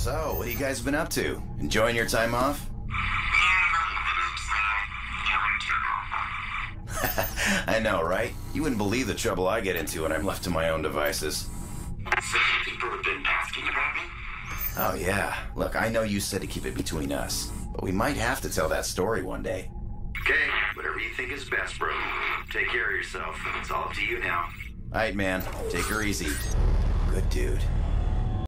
So, what have you guys been up to? Enjoying your time off? I know, right? You wouldn't believe the trouble I get into when I'm left to my own devices. People have been asking about me. Oh, yeah. Look, I know you said to keep it between us, but we might have to tell that story one day. Okay, whatever you think is best, bro. Take care of yourself. It's all up to you now. Alright, man. Take her easy. Good dude.